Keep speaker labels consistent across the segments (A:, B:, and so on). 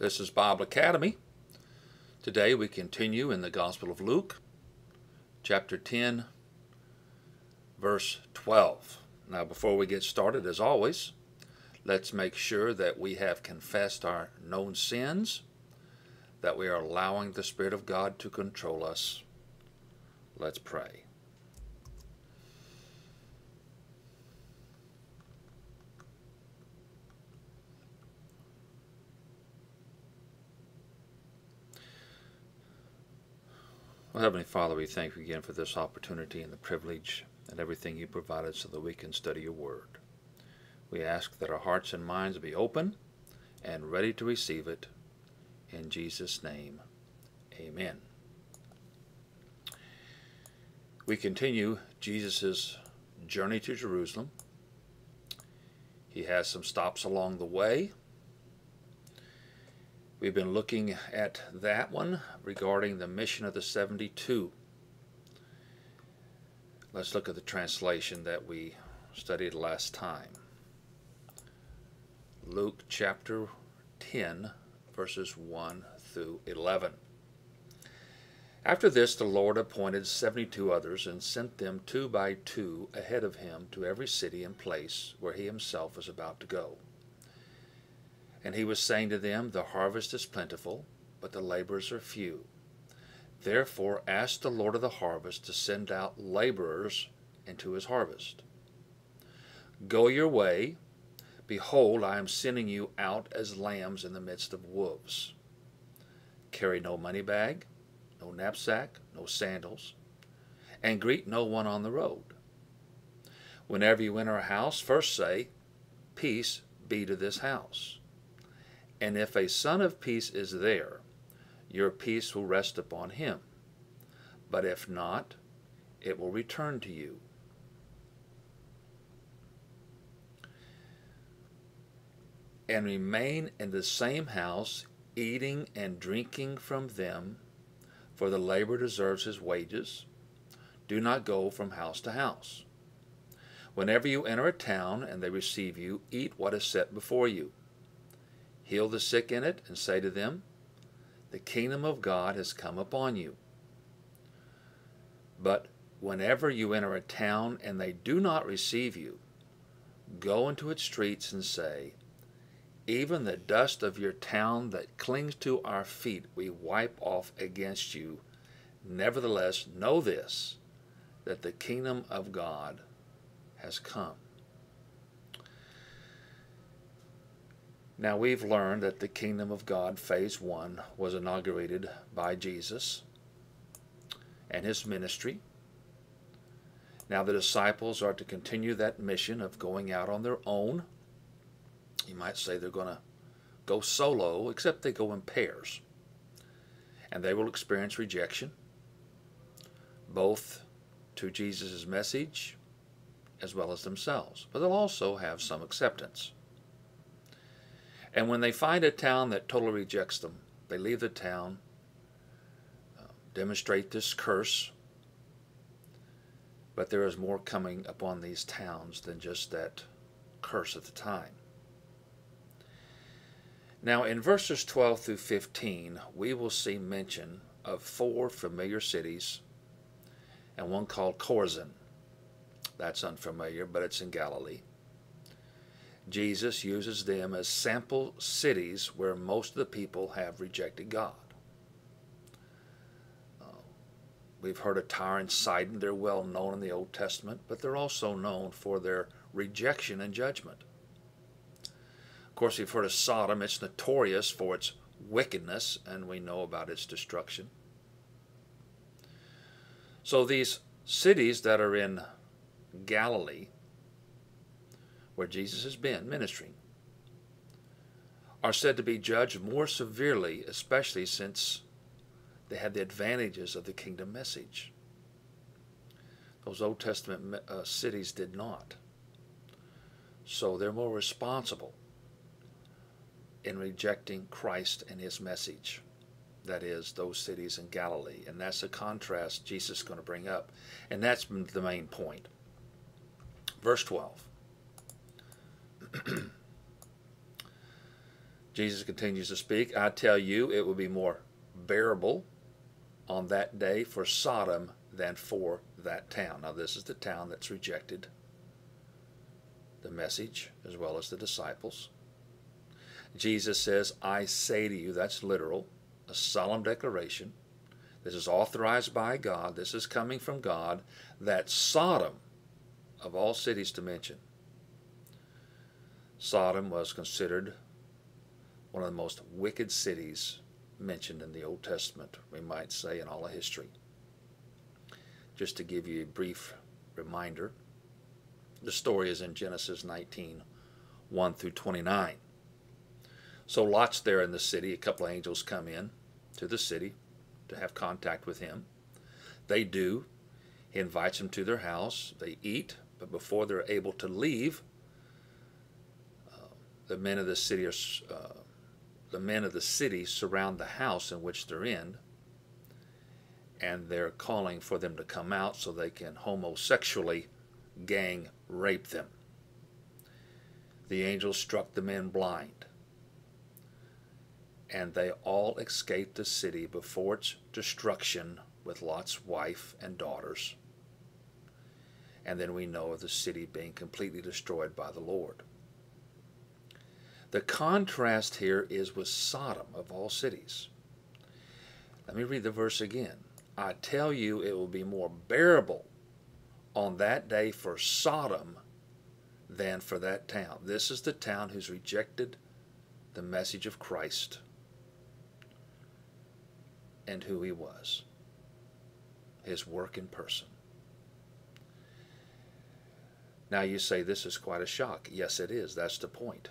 A: This is Bible Academy. Today we continue in the Gospel of Luke, chapter 10, verse 12. Now, before we get started, as always, let's make sure that we have confessed our known sins, that we are allowing the Spirit of God to control us. Let's pray. Well, Heavenly Father, we thank you again for this opportunity and the privilege and everything you provided so that we can study your word. We ask that our hearts and minds be open and ready to receive it. In Jesus' name, amen. We continue Jesus' journey to Jerusalem. He has some stops along the way. We've been looking at that one regarding the mission of the 72. Let's look at the translation that we studied last time. Luke chapter 10, verses 1 through 11. After this, the Lord appointed 72 others and sent them two by two ahead of him to every city and place where he himself was about to go. And he was saying to them, The harvest is plentiful, but the laborers are few. Therefore ask the Lord of the harvest to send out laborers into his harvest. Go your way. Behold, I am sending you out as lambs in the midst of wolves. Carry no money bag, no knapsack, no sandals, and greet no one on the road. Whenever you enter a house, first say, Peace be to this house. And if a son of peace is there, your peace will rest upon him. But if not, it will return to you. And remain in the same house, eating and drinking from them, for the laborer deserves his wages. Do not go from house to house. Whenever you enter a town and they receive you, eat what is set before you heal the sick in it, and say to them, The kingdom of God has come upon you. But whenever you enter a town and they do not receive you, go into its streets and say, Even the dust of your town that clings to our feet we wipe off against you. Nevertheless, know this, that the kingdom of God has come. Now we've learned that the Kingdom of God Phase 1 was inaugurated by Jesus and his ministry. Now the disciples are to continue that mission of going out on their own. You might say they're going to go solo, except they go in pairs. And they will experience rejection, both to Jesus' message as well as themselves. But they'll also have some acceptance. And when they find a town that totally rejects them, they leave the town, uh, demonstrate this curse. But there is more coming upon these towns than just that curse at the time. Now, in verses 12 through 15, we will see mention of four familiar cities and one called Chorazin. That's unfamiliar, but it's in Galilee. Jesus uses them as sample cities where most of the people have rejected God. Uh, we've heard of Tyre and Sidon. They're well known in the Old Testament, but they're also known for their rejection and judgment. Of course, we've heard of Sodom. It's notorious for its wickedness, and we know about its destruction. So these cities that are in Galilee where Jesus has been ministering, are said to be judged more severely, especially since they had the advantages of the kingdom message. Those Old Testament uh, cities did not. So they're more responsible in rejecting Christ and his message. That is, those cities in Galilee. And that's a contrast Jesus is going to bring up. And that's the main point. Verse 12. Jesus continues to speak, I tell you, it will be more bearable on that day for Sodom than for that town. Now, this is the town that's rejected the message as well as the disciples. Jesus says, I say to you, that's literal, a solemn declaration. This is authorized by God. This is coming from God. That Sodom, of all cities to mention, Sodom was considered one of the most wicked cities mentioned in the Old Testament, we might say, in all of history. Just to give you a brief reminder, the story is in Genesis 19 1 through 29. So Lot's there in the city. A couple of angels come in to the city to have contact with him. They do. He invites them to their house. They eat, but before they're able to leave, the men of the city are uh, the men of the city surround the house in which they're in, and they're calling for them to come out so they can homosexually gang rape them. The angel struck the men blind, and they all escaped the city before its destruction with Lot's wife and daughters. And then we know of the city being completely destroyed by the Lord. The contrast here is with Sodom, of all cities. Let me read the verse again. I tell you, it will be more bearable on that day for Sodom than for that town. This is the town who's rejected the message of Christ and who he was, his work in person. Now you say this is quite a shock. Yes, it is. That's the point.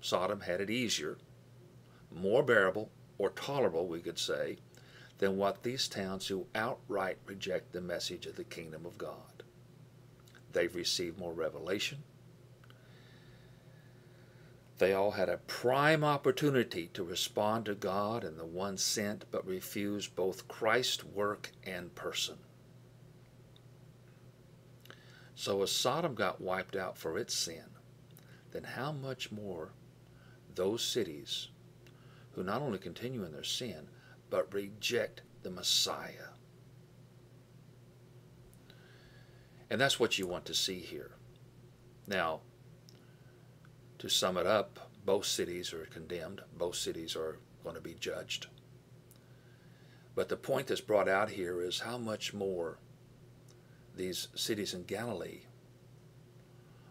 A: Sodom had it easier, more bearable, or tolerable, we could say, than what these towns who outright reject the message of the kingdom of God. They've received more revelation. They all had a prime opportunity to respond to God and the one sent, but refused both Christ's work and person. So as Sodom got wiped out for its sin, then how much more those cities who not only continue in their sin, but reject the Messiah. And that's what you want to see here. Now, to sum it up, both cities are condemned, both cities are going to be judged. But the point that's brought out here is how much more these cities in Galilee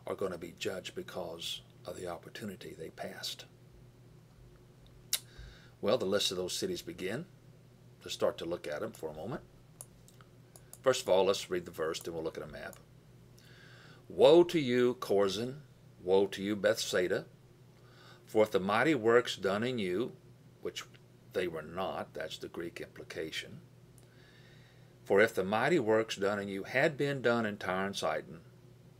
A: are going to be judged because of the opportunity they passed. Well, the list of those cities begin. Let's start to look at them for a moment. First of all, let's read the verse, then we'll look at a map. Woe to you, Chorazin! Woe to you, Bethsaida! For if the mighty works done in you, which they were not, that's the Greek implication, for if the mighty works done in you had been done in Tyre and Sidon,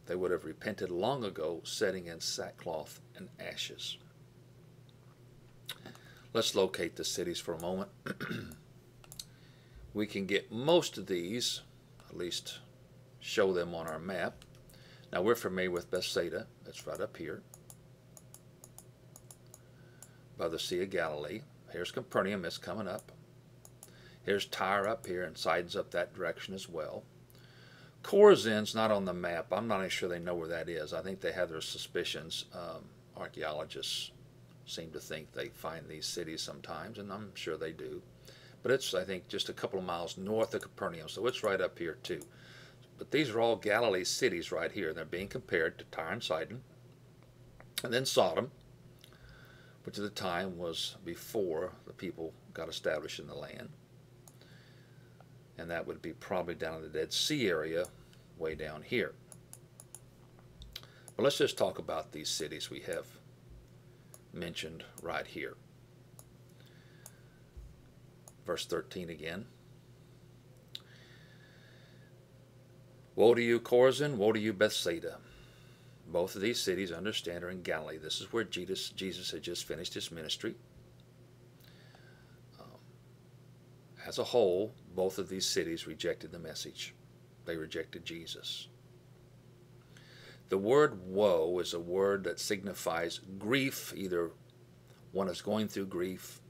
A: they would have repented long ago, setting in sackcloth and ashes. Let's locate the cities for a moment. we can get most of these, at least show them on our map. Now we're familiar with Bethsaida. That's right up here by the Sea of Galilee. Here's Capernaum. It's coming up. Here's Tyre up here and Sidon's up that direction as well. Chorazin's not on the map. I'm not even sure they know where that is. I think they have their suspicions. Um, archaeologists seem to think they find these cities sometimes, and I'm sure they do. But it's, I think, just a couple of miles north of Capernaum, so it's right up here too. But these are all Galilee cities right here. And they're being compared to Tyre and Sidon. And then Sodom, which at the time was before the people got established in the land. And that would be probably down in the Dead Sea area, way down here. But let's just talk about these cities we have mentioned right here. Verse 13 again. Woe to you, Chorazin! Woe to you, Bethsaida! Both of these cities, understand, are in Galilee. This is where Jesus, Jesus had just finished his ministry. Um, as a whole, both of these cities rejected the message. They rejected Jesus. The word woe is a word that signifies grief, either one is going through grief,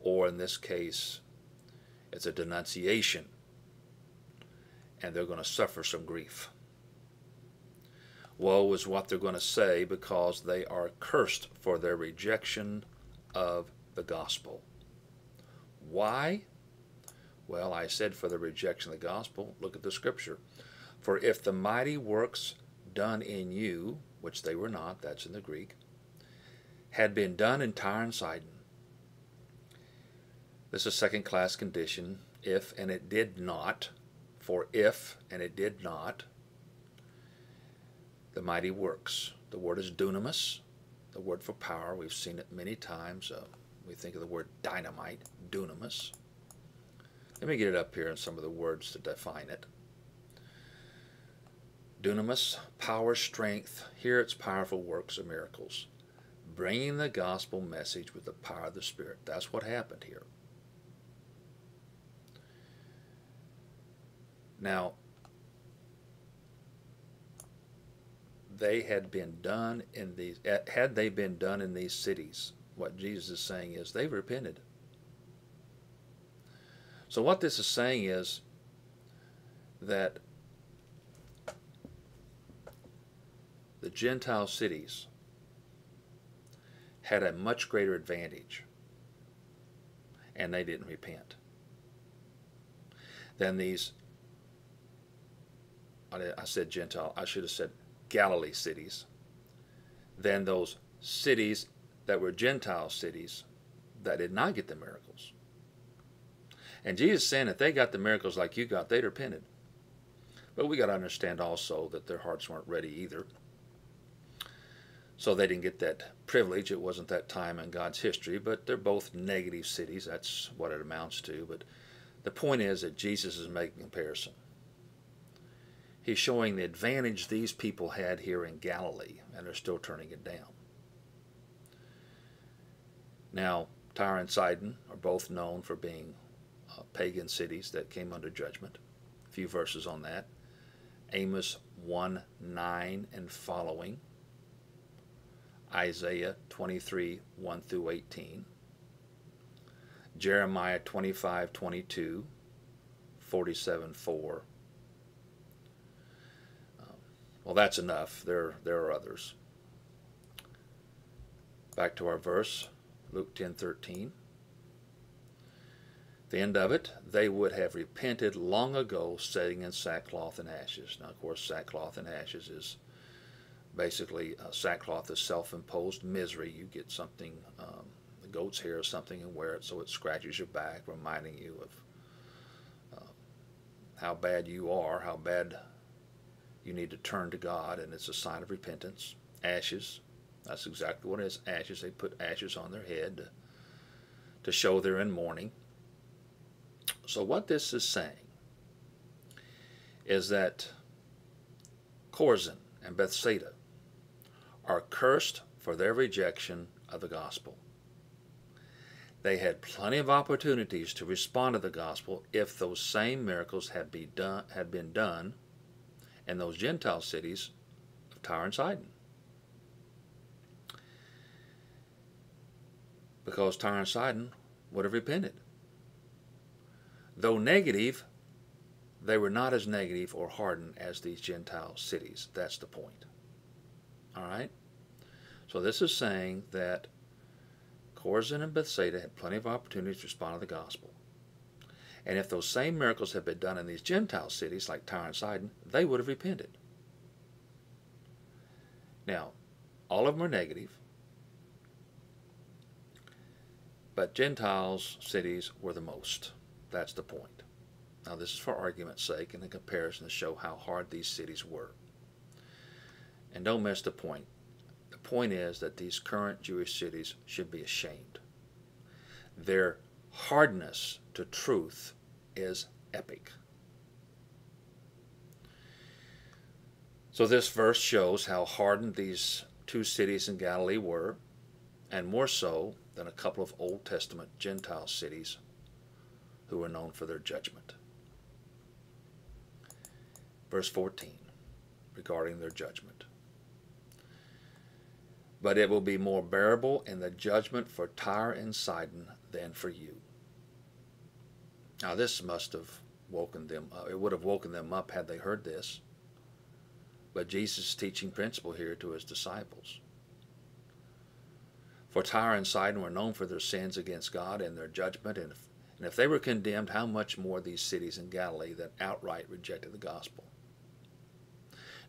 A: or in this case, it's a denunciation, and they're going to suffer some grief. Woe is what they're going to say because they are cursed for their rejection of the gospel. Why? Well, I said for the rejection of the gospel. Look at the scripture. For if the mighty works done in you, which they were not, that's in the Greek, had been done in Tyre and Sidon. This is second class condition, if and it did not, for if and it did not, the mighty works. The word is dunamis, the word for power. We've seen it many times. Uh, we think of the word dynamite, dunamis. Let me get it up here in some of the words to define it. Dunamis, power, strength. Here it's powerful works of miracles. Bringing the gospel message with the power of the Spirit. That's what happened here. Now, they had been done in these, eh, had they been done in these cities, what Jesus is saying is they've repented. So what this is saying is that the Gentile cities had a much greater advantage and they didn't repent than these I said Gentile I should have said Galilee cities than those cities that were Gentile cities that did not get the miracles. And Jesus saying that they got the miracles like you got, they'd repented. But we got to understand also that their hearts weren't ready either. So they didn't get that privilege. It wasn't that time in God's history, but they're both negative cities. That's what it amounts to. But the point is that Jesus is making a comparison. He's showing the advantage these people had here in Galilee, and they're still turning it down. Now, Tyre and Sidon are both known for being uh, pagan cities that came under judgment. A few verses on that. Amos 1 9 and following. Isaiah 23 1 through 18. Jeremiah 25 22, 47 4. Um, well, that's enough. There, there are others. Back to our verse, Luke 10 13 the end of it, they would have repented long ago, sitting in sackcloth and ashes. Now, of course, sackcloth and ashes is basically uh, sackcloth is self-imposed misery. You get something, um, the goat's hair or something, and wear it so it scratches your back, reminding you of uh, how bad you are, how bad you need to turn to God, and it's a sign of repentance. Ashes, that's exactly what it is. Ashes. They put ashes on their head to, to show they're in mourning. So what this is saying is that Chorazin and Bethsaida are cursed for their rejection of the gospel. They had plenty of opportunities to respond to the gospel if those same miracles had, be done, had been done in those Gentile cities of Tyre and Sidon. Because Tyre and Sidon would have repented. Though negative, they were not as negative or hardened as these Gentile cities. That's the point. All right? So this is saying that Chorazin and Bethsaida had plenty of opportunities to respond to the gospel. And if those same miracles had been done in these Gentile cities like Tyre and Sidon, they would have repented. Now, all of them are negative, but Gentiles' cities were the most. That's the point. Now, this is for argument's sake and in comparison to show how hard these cities were. And don't miss the point. The point is that these current Jewish cities should be ashamed. Their hardness to truth is epic. So, this verse shows how hardened these two cities in Galilee were, and more so than a couple of Old Testament Gentile cities who were known for their judgment. Verse 14, regarding their judgment. But it will be more bearable in the judgment for Tyre and Sidon than for you. Now, this must have woken them up. It would have woken them up had they heard this. But Jesus is teaching principle here to his disciples. For Tyre and Sidon were known for their sins against God and their judgment, and if, and if they were condemned, how much more these cities in Galilee that outright rejected the gospel?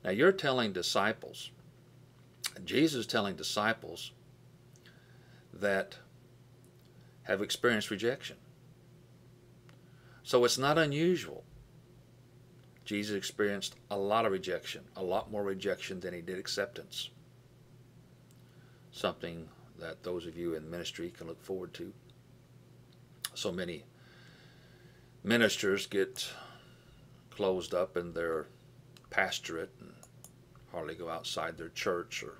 A: Now you're telling disciples, Jesus telling disciples that have experienced rejection. So it's not unusual. Jesus experienced a lot of rejection, a lot more rejection than he did acceptance. Something that those of you in ministry can look forward to. So many ministers get closed up in their pastorate and hardly go outside their church or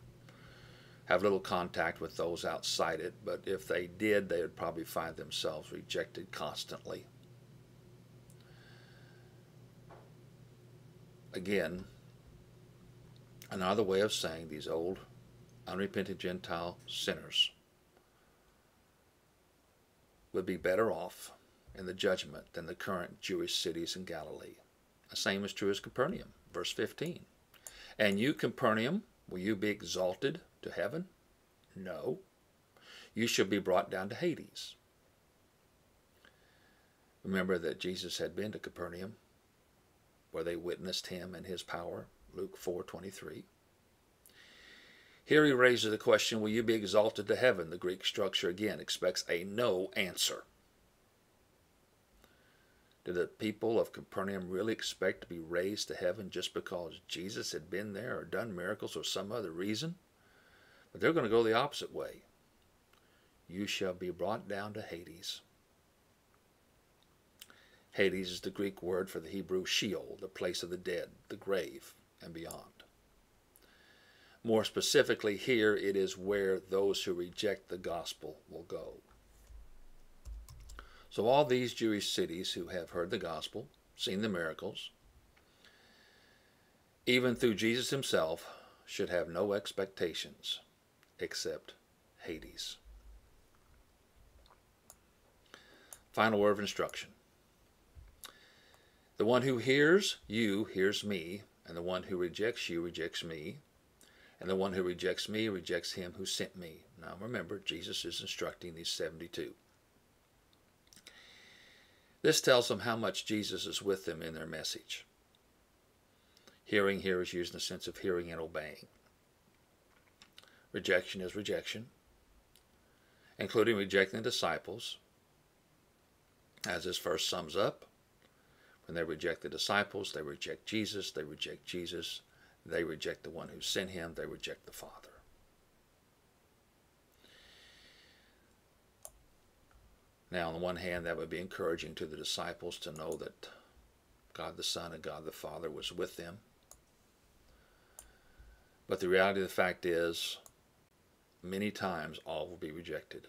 A: have little contact with those outside it, but if they did, they would probably find themselves rejected constantly. Again, another way of saying these old unrepentant Gentile sinners would be better off in the judgment than the current Jewish cities in Galilee. The same is true as Capernaum, verse 15. And you, Capernaum, will you be exalted to heaven? No. You shall be brought down to Hades. Remember that Jesus had been to Capernaum, where they witnessed him and his power, Luke 4:23. Here he raises the question, will you be exalted to heaven? The Greek structure again expects a no answer. Did the people of Capernaum really expect to be raised to heaven just because Jesus had been there or done miracles or some other reason? But they're going to go the opposite way. You shall be brought down to Hades. Hades is the Greek word for the Hebrew Sheol, the place of the dead, the grave, and beyond. More specifically, here it is where those who reject the gospel will go. So, all these Jewish cities who have heard the gospel, seen the miracles, even through Jesus himself, should have no expectations except Hades. Final word of instruction. The one who hears you hears me, and the one who rejects you rejects me, and the one who rejects me rejects him who sent me. Now remember, Jesus is instructing these 72. This tells them how much Jesus is with them in their message. Hearing here is used in the sense of hearing and obeying. Rejection is rejection, including rejecting the disciples. As this verse sums up, when they reject the disciples, they reject Jesus, they reject Jesus, they reject the one who sent him. They reject the Father. Now, on the one hand, that would be encouraging to the disciples to know that God the Son and God the Father was with them. But the reality of the fact is, many times all will be rejected.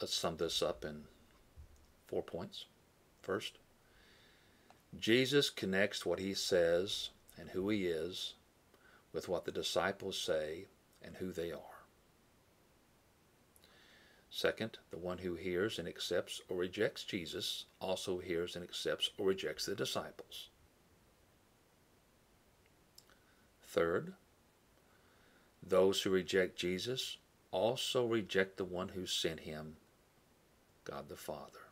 A: Let's sum this up in four points. First, Jesus connects what he says and who he is with what the disciples say and who they are. Second, the one who hears and accepts or rejects Jesus also hears and accepts or rejects the disciples. Third, those who reject Jesus also reject the one who sent him, God the Father.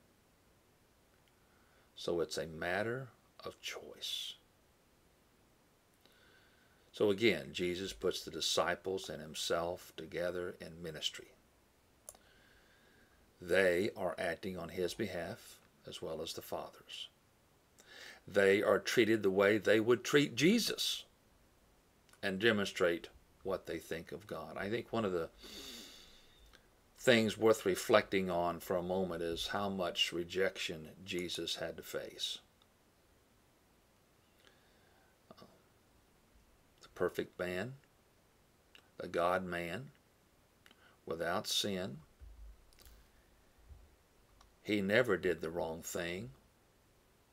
A: So it's a matter of choice. So again, Jesus puts the disciples and himself together in ministry. They are acting on his behalf as well as the Father's. They are treated the way they would treat Jesus and demonstrate what they think of God. I think one of the things worth reflecting on for a moment is how much rejection Jesus had to face. Um, the perfect man, the God man, without sin. He never did the wrong thing.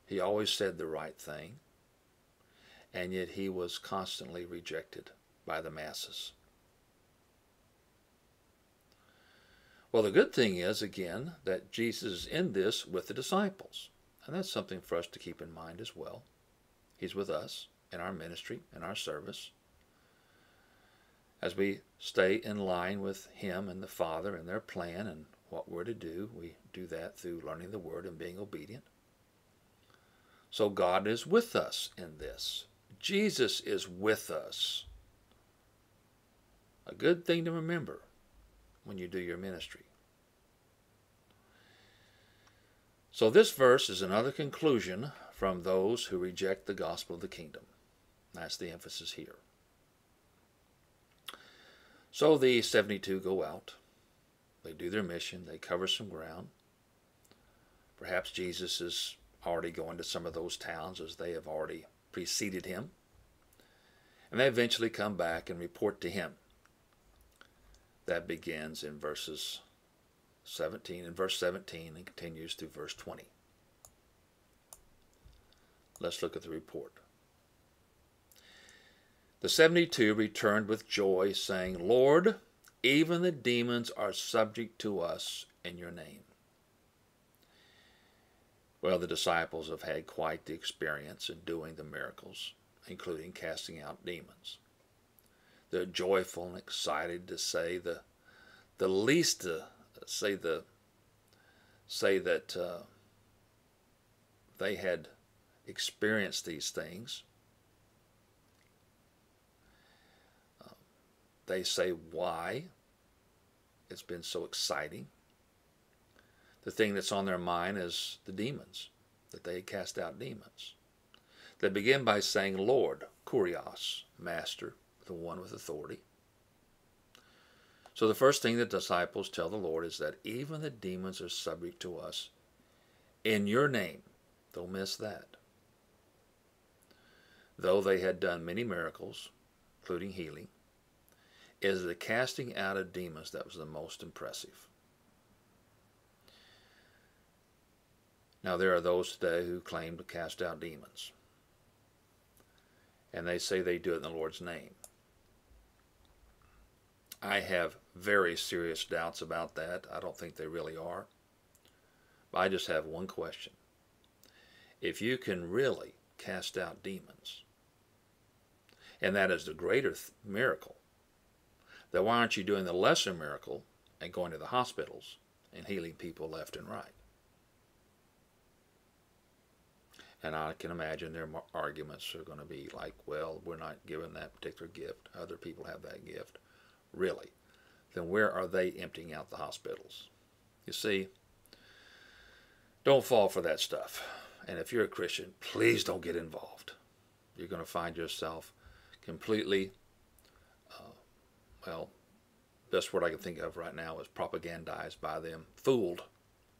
A: He always said the right thing. And yet he was constantly rejected. By the masses. Well, the good thing is, again, that Jesus is in this with the disciples. And that's something for us to keep in mind as well. He's with us in our ministry, in our service. As we stay in line with Him and the Father and their plan and what we're to do, we do that through learning the Word and being obedient. So God is with us in this. Jesus is with us. A good thing to remember when you do your ministry. So, this verse is another conclusion from those who reject the gospel of the kingdom. That's the emphasis here. So the 72 go out. They do their mission. They cover some ground. Perhaps Jesus is already going to some of those towns as they have already preceded him. And they eventually come back and report to him. That begins in verses 17 and verse 17 and continues through verse 20. Let's look at the report. The 72 returned with joy, saying, Lord, even the demons are subject to us in your name. Well, the disciples have had quite the experience in doing the miracles, including casting out demons. They're joyful and excited to say the, the least uh, say the say that uh, they had experienced these things. Uh, they say why it's been so exciting. The thing that's on their mind is the demons, that they cast out demons. They begin by saying, Lord, Kurios, Master, the one with authority. So the first thing the disciples tell the Lord is that even the demons are subject to us in your name. Don't miss that. Though they had done many miracles, including healing, is the casting out of demons that was the most impressive. Now, there are those today who claim to cast out demons. And they say they do it in the Lord's name. I have very serious doubts about that. I don't think they really are. But I just have one question. If you can really cast out demons, and that is the greater th- miracle, then why aren't you doing the lesser miracle and going to the hospitals and healing people left and right? And I can imagine their arguments are going to be like, well, we're not given that particular gift. Other people have that gift. Really then where are they emptying out the hospitals? You see, don't fall for that stuff. And if you're a Christian, please don't get involved. You're going to find yourself completely, uh, well, best word I can think of right now is propagandized by them, fooled,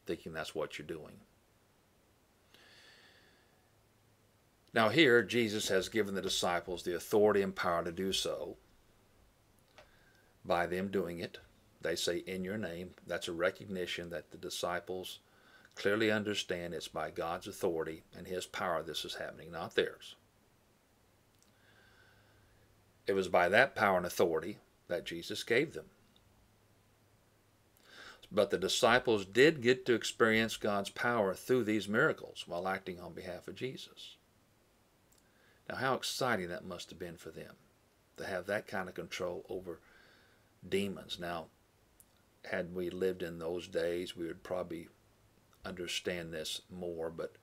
A: thinking that's what you're doing. Now, here, Jesus has given the disciples the authority and power to do so by them doing it. They say, in your name. That's a recognition that the disciples clearly understand it's by God's authority and His power this is happening, not theirs. It was by that power and authority that Jesus gave them. But the disciples did get to experience God's power through these miracles while acting on behalf of Jesus. Now, how exciting that must have been for them to have that kind of control over demons. Now, had we lived in those days, we would probably understand this more, but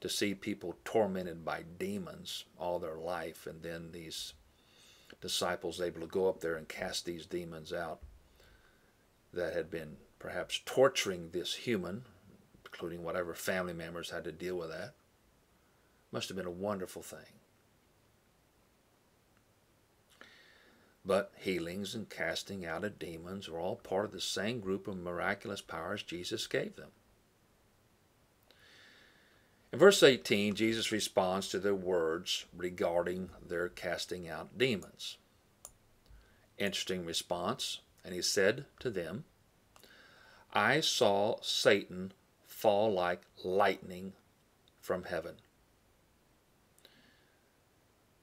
A: to see people tormented by demons all their life and then these disciples able to go up there and cast these demons out that had been perhaps torturing this human, including whatever family members had to deal with that, must have been a wonderful thing. But healings and casting out of demons were all part of the same group of miraculous powers Jesus gave them. In verse 18, Jesus responds to their words regarding their casting out demons. Interesting response. And he said to them, I saw Satan fall like lightning from heaven.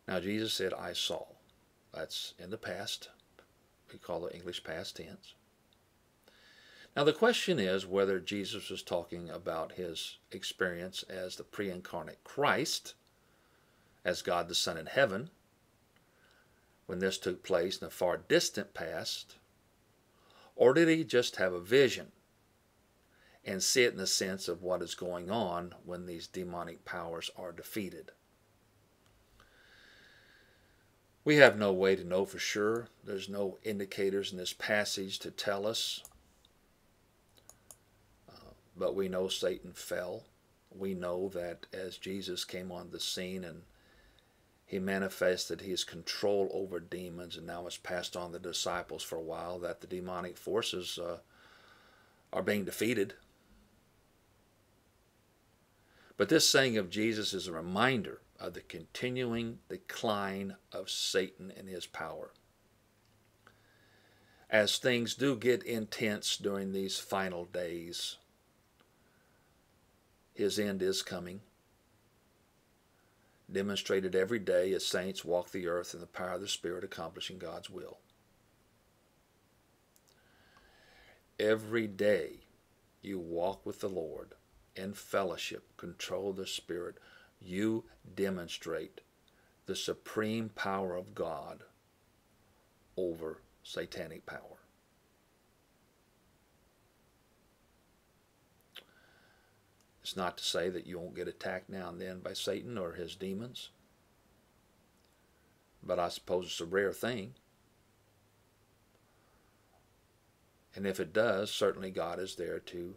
A: Now, Jesus said, I saw. That's in the past. We call it English past tense. Now, the question is whether Jesus was talking about his experience as the pre incarnate Christ, as God the Son in heaven, when this took place in the far distant past, or did he just have a vision and see it in the sense of what is going on when these demonic powers are defeated? We have no way to know for sure. There's no indicators in this passage to tell us but we know Satan fell. We know that as Jesus came on the scene and he manifested his control over demons and now it's passed on the disciples for a while, that the demonic forces uh, are being defeated. But this saying of Jesus is a reminder of the continuing decline of Satan and his power. As things do get intense during these final days, his end is coming. Demonstrated every day as saints walk the earth in the power of the Spirit, accomplishing God's will. Every day you walk with the Lord in fellowship, control the Spirit, you demonstrate the supreme power of God over satanic power. It's not to say that you won't get attacked now and then by Satan or his demons, but I suppose it's a rare thing. And if it does, certainly God is there to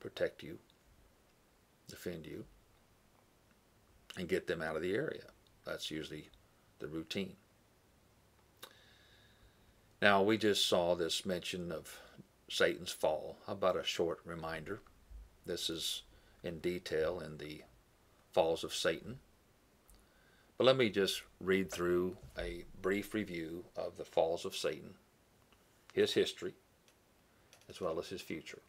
A: protect you, defend you, and get them out of the area. That's usually the routine. Now, we just saw this mention of Satan's fall. How about a short reminder? This is in detail in the Falls of Satan. But let me just read through a brief review of the Falls of Satan, his history, as well as his future.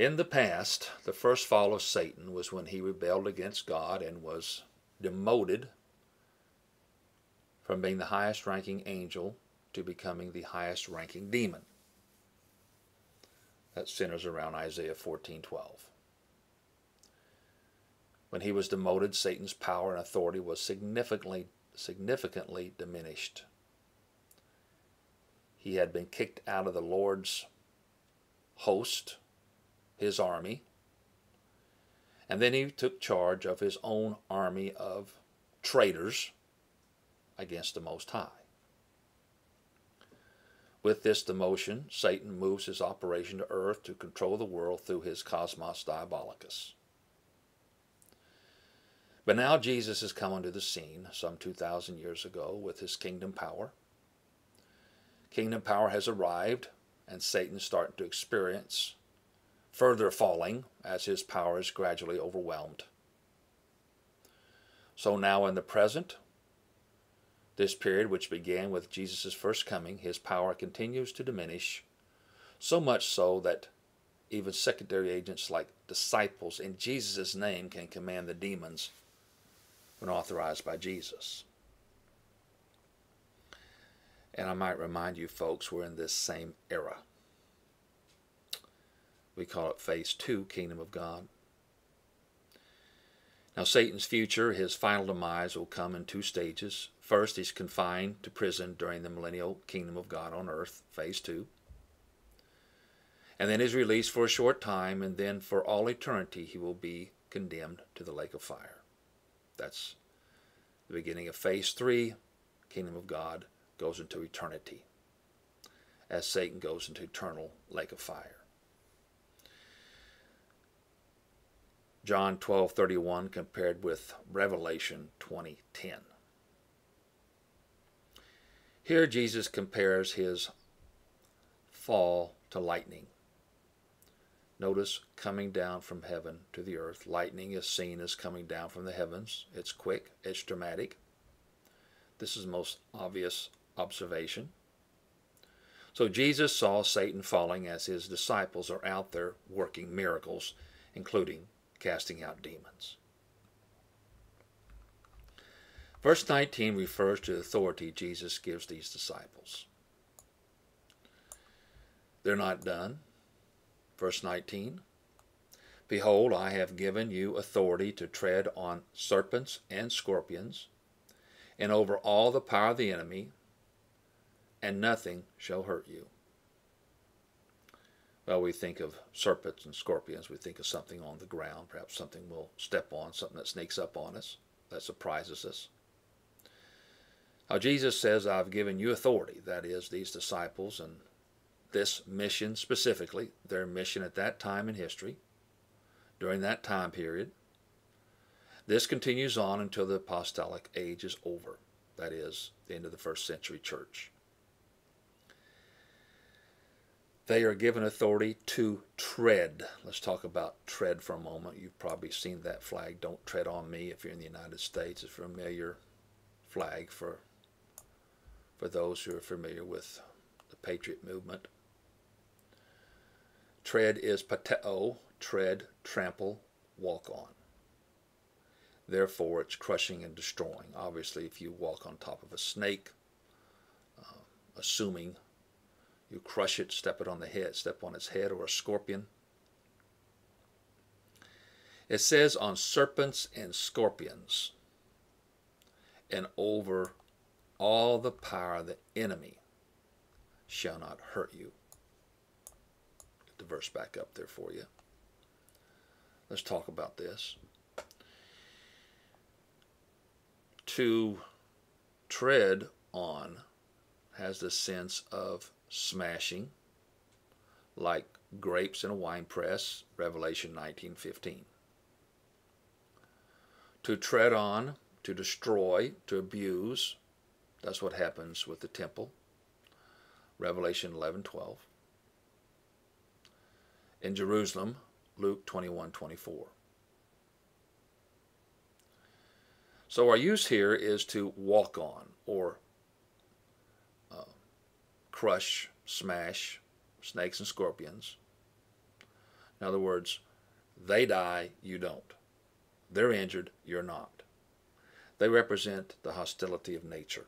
A: In the past, the first fall of Satan was when he rebelled against God and was demoted from being the highest ranking angel to becoming the highest ranking demon. That centers around Isaiah 14:12. When he was demoted, Satan's power and authority was significantly significantly diminished. He had been kicked out of the Lord's host, his army, and then he took charge of his own army of traitors against the Most High. With this demotion, Satan moves his operation to earth to control the world through his cosmos diabolicus. But now Jesus has come onto the scene some 2,000 years ago with his kingdom power. Kingdom power has arrived, and Satan's starting to experience further falling as his power is gradually overwhelmed. So now in the present, this period, which began with Jesus' first coming, his power continues to diminish, so much so that even secondary agents like disciples in Jesus' name can command the demons when authorized by Jesus. And I might remind you folks, we're in this same era. We call it Phase 2, Kingdom of God. Now, Satan's future, his final demise, will come in two stages. First, he's confined to prison during the millennial kingdom of God on earth, phase two. And then he's released for a short time, and then for all eternity he will be condemned to the lake of fire. That's the beginning of phase three. Kingdom of God goes into eternity as Satan goes into eternal lake of fire. John 12:31 compared with Revelation 20:10. Here Jesus compares his fall to lightning. Notice coming down from heaven to the earth. Lightning is seen as coming down from the heavens. It's quick, it's dramatic. This is most obvious observation. So Jesus saw Satan falling as his disciples are out there working miracles, including casting out demons. Verse 19 refers to the authority Jesus gives these disciples. They're not done. Verse 19 Behold, I have given you authority to tread on serpents and scorpions, and over all the power of the enemy, and nothing shall hurt you. Well, we think of serpents and scorpions, we think of something on the ground, perhaps something we'll step on, something that sneaks up on us, that surprises us. Now, Jesus says, I've given you authority, that is, these disciples and this mission specifically, their mission at that time in history, during that time period. This continues on until the apostolic age is over, that is, the end of the first century church. They are given authority to tread. Let's talk about tread for a moment. You've probably seen that flag, Don't Tread on Me, if you're in the United States. It's a familiar flag for, for those who are familiar with the Patriot movement. Tread is pateo, tread, trample, walk on. Therefore, it's crushing and destroying. Obviously, if you walk on top of a snake, uh, assuming you crush it, step it on the head, step on its head, or a scorpion. It says on serpents and scorpions, and over all the power of the enemy shall not hurt you. Get the verse back up there for you. Let's talk about this. To tread on has the sense of smashing, like grapes in a wine press, Revelation 19:15. To tread on, to destroy, to abuse, that's what happens with the temple, Revelation 11:12. In Jerusalem, Luke 21:24. So our use here is to walk on or crush, smash snakes and scorpions. In other words, they die, you don't. They're injured, you're not. They represent the hostility of nature.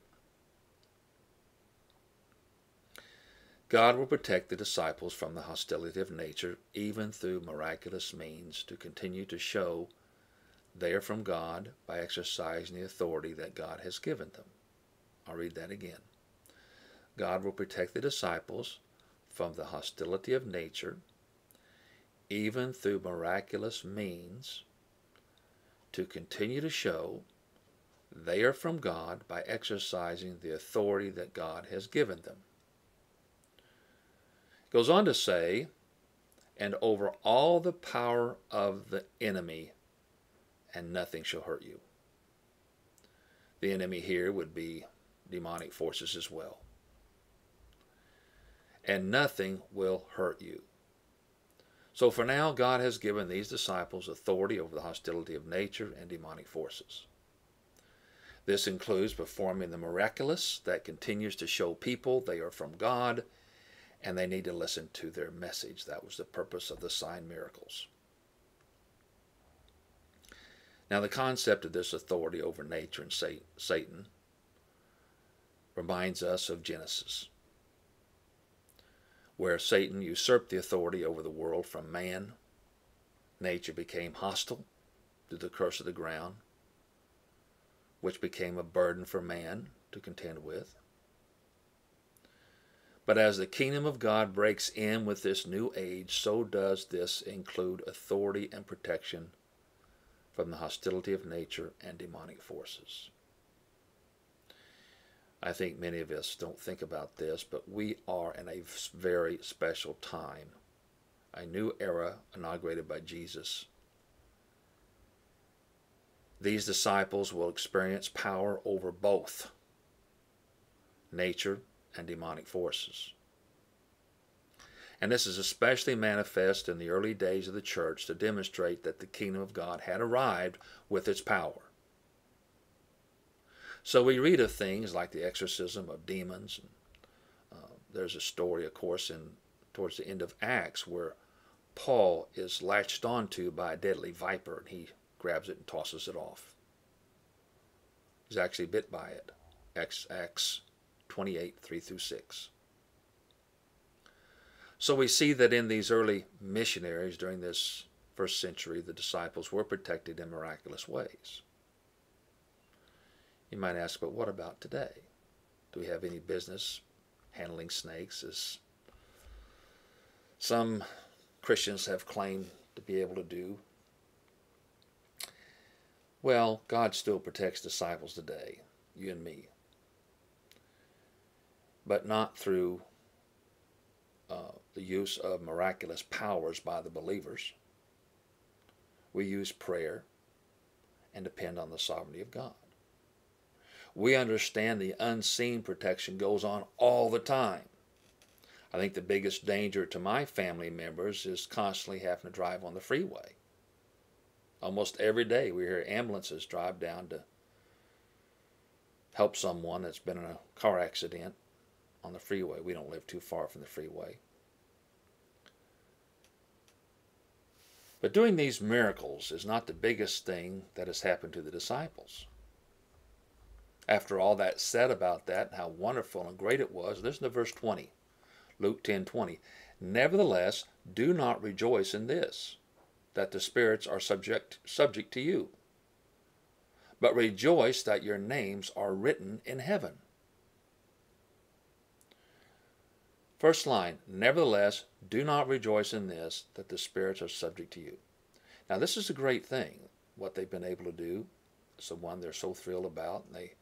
A: God will protect the disciples from the hostility of nature, even through miraculous means, to continue to show they are from God by exercising the authority that God has given them. I'll read that again. God will protect the disciples from the hostility of nature, even through miraculous means, to continue to show they are from God by exercising the authority that God has given them. It goes on to say, and over all the power of the enemy, and nothing shall hurt you. The enemy here would be demonic forces as well and nothing will hurt you. So for now, God has given these disciples authority over the hostility of nature and demonic forces. This includes performing the miraculous that continues to show people they are from God and they need to listen to their message. That was the purpose of the sign miracles. Now, the concept of this authority over nature and Satan reminds us of Genesis where Satan usurped the authority over the world from man. Nature became hostile to the curse of the ground, which became a burden for man to contend with. But as the kingdom of God breaks in with this new age, so does this include authority and protection from the hostility of nature and demonic forces. I think many of us don't think about this, but we are in a very special time, a new era inaugurated by Jesus. These disciples will experience power over both nature and demonic forces. And this is especially manifest in the early days of the church to demonstrate that the kingdom of God had arrived with its power. So we read of things like the exorcism of demons. And, uh, there's a story, of course, in towards the end of Acts where Paul is latched onto by a deadly viper and he grabs it and tosses it off. He's actually bit by it. Acts 28, 3 through 6. So we see that in these early missionaries during this first century, the disciples were protected in miraculous ways. You might ask, but what about today? Do we have any business handling snakes as some Christians have claimed to be able to do? Well, God still protects disciples today, you and me, but not through uh, the use of miraculous powers by the believers. We use prayer and depend on the sovereignty of God. We understand the unseen protection goes on all the time. I think the biggest danger to my family members is constantly having to drive on the freeway. Almost every day we hear ambulances drive down to help someone that's been in a car accident on the freeway. We don't live too far from the freeway. But doing these miracles is not the biggest thing that has happened to the disciples. After all that said about that, how wonderful and great it was, listen to verse 20, Luke 10 20. Nevertheless, do not rejoice in this, that the spirits are subject, subject to you. But rejoice that your names are written in heaven. First line, nevertheless, do not rejoice in this, that the spirits are subject to you. Now, this is a great thing, what they've been able to do. It's the one they're so thrilled about, and they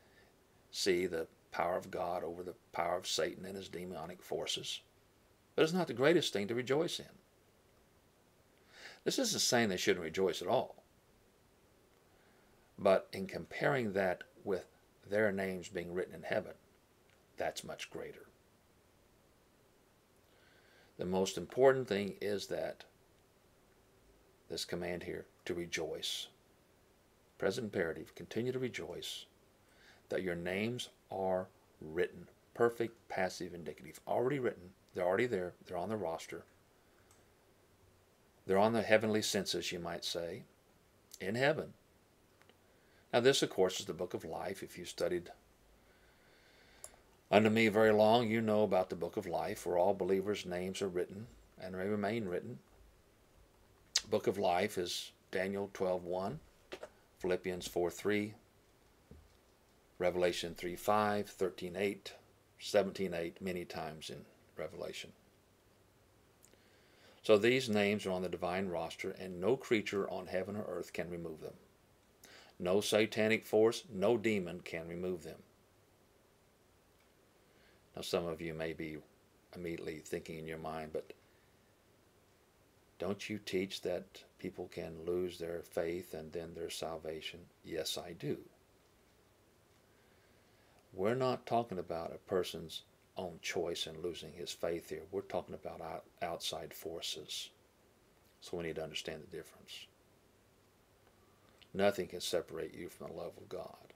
A: see the power of God over the power of Satan and his demonic forces. But it's not the greatest thing to rejoice in. This isn't saying they shouldn't rejoice at all. But in comparing that with their names being written in heaven, that's much greater. The most important thing is that this command here to rejoice. Present imperative, continue to rejoice that your names are written. Perfect, passive, indicative. Already written. They're already there. They're on the roster. They're on the heavenly census, you might say, in heaven. Now, this, of course, is the book of life. If you studied under me very long, you know about the book of life, where all believers' names are written and remain written. Book of life is Daniel 12.1, Philippians 4.3, Revelation 3.5, 13.8, 17.8, many times in Revelation. So these names are on the divine roster, and no creature on heaven or earth can remove them. No satanic force, no demon can remove them. Now, some of you may be immediately thinking in your mind, but don't you teach that people can lose their faith and then their salvation? Yes, I do. We're not talking about a person's own choice in losing his faith here. We're talking about out, outside forces. So we need to understand the difference. Nothing can separate you from the love of God.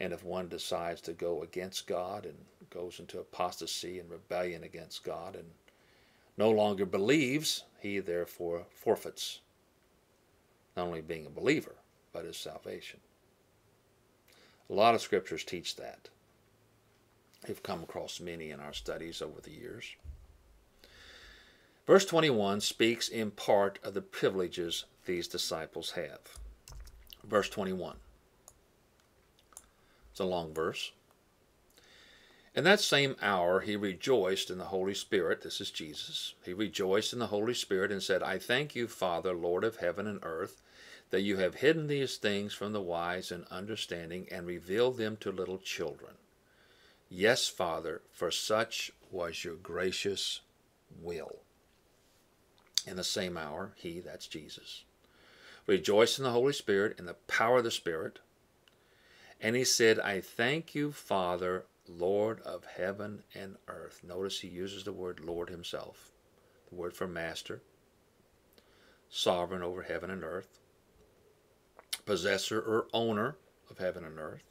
A: And if one decides to go against God and goes into apostasy and rebellion against God and no longer believes, he therefore forfeits not only being a believer, but his salvation. A lot of scriptures teach that. We've come across many in our studies over the years. Verse 21 speaks in part of the privileges these disciples have. Verse 21. It's a long verse. In that same hour he rejoiced in the Holy Spirit. This is Jesus. He rejoiced in the Holy Spirit and said, I thank you, Father, Lord of heaven and earth, that you have hidden these things from the wise and understanding and revealed them to little children. Yes, Father, for such was your gracious will. In the same hour, he, that's Jesus, rejoiced in the Holy Spirit and the power of the Spirit. And he said, I thank you, Father, Lord of heaven and earth. Notice he uses the word Lord himself, the word for master, sovereign over heaven and earth, possessor or owner of heaven and earth,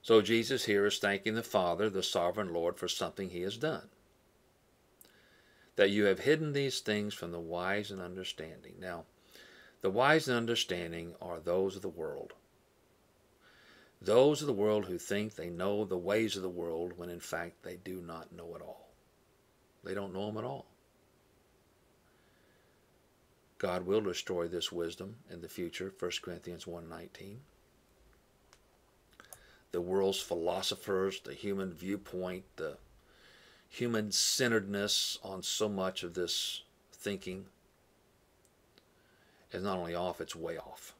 A: so Jesus here is thanking the Father, the sovereign Lord, for something he has done. That you have hidden these things from the wise and understanding. Now, The wise and understanding are those of the world. Those of the world who think they know the ways of the world when in fact they do not know it all. They don't know them at all. God will destroy this wisdom in the future, 1 Corinthians 1.19. The world's philosophers, the human viewpoint, the human-centeredness on so much of this thinking is not only off, it's way off.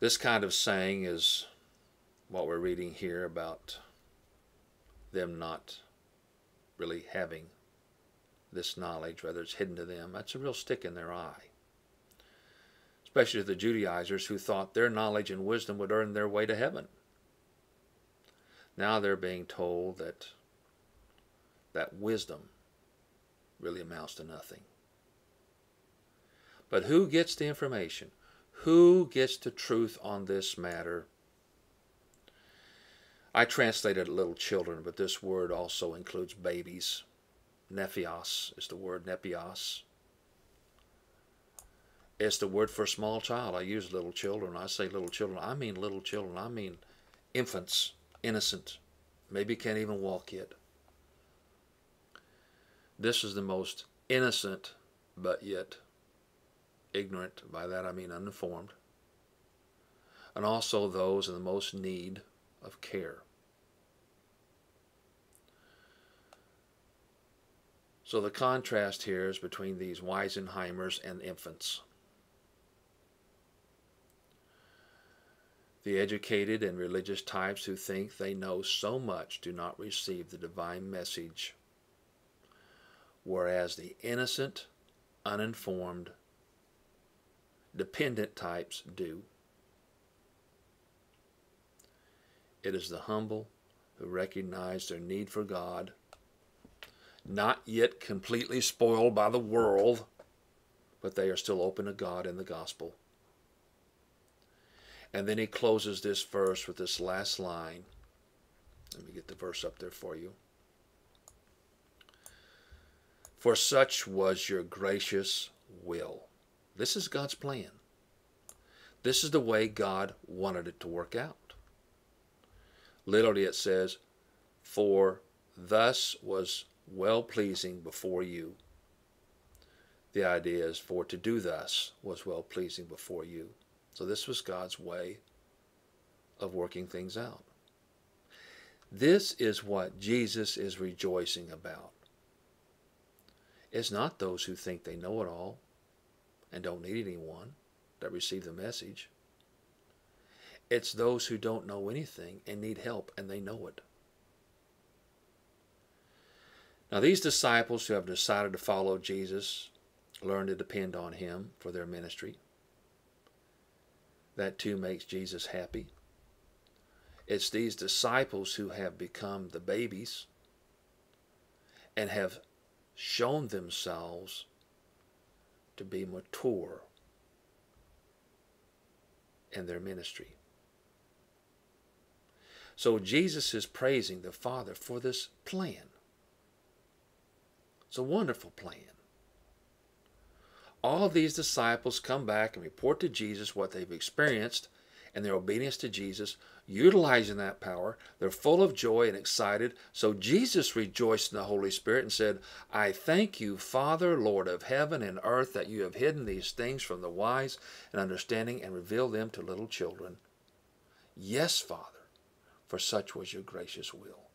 A: This kind of saying is what we're reading here about them not really having this knowledge, whether it's hidden to them. That's a real stick in their eye. Especially the Judaizers who thought their knowledge and wisdom would earn their way to heaven. Now they're being told that that wisdom really amounts to nothing. But who gets the information? Who gets the truth on this matter? I translated little children, but this word also includes babies. Nephios is the word nepios. It's the word for small child. I use little children. I say little children. I mean little children. I mean infants, innocent, maybe can't even walk yet. This is the most innocent, but yet ignorant, by that I mean uninformed, and also those in the most need of care. So the contrast here is between these Weisenheimers and infants. The educated and religious types who think they know so much do not receive the divine message, whereas the innocent, uninformed, dependent types do. It is the humble who recognize their need for God, not yet completely spoiled by the world, but they are still open to God and the gospel. And then he closes this verse with this last line. Let me get the verse up there for you. For such was your gracious will. This is God's plan. This is the way God wanted it to work out. Literally, it says, For thus was well pleasing before you. The idea is, for to do thus was well pleasing before you. So, this was God's way of working things out. This is what Jesus is rejoicing about. It's not those who think they know it all and don't need anyone that receive the message. It's those who don't know anything and need help and they know it. Now, these disciples who have decided to follow Jesus learn to depend on Him for their ministry. That too makes Jesus happy. It's these disciples who have become the babies and have shown themselves to be mature in their ministry. So Jesus is praising the Father for this plan. It's a wonderful plan. All these disciples come back and report to Jesus what they've experienced and their obedience to Jesus, utilizing that power. They're full of joy and excited. So Jesus rejoiced in the Holy Spirit and said, I thank you, Father, Lord of heaven and earth, that you have hidden these things from the wise and understanding and revealed them to little children. Yes, Father, for such was your gracious will.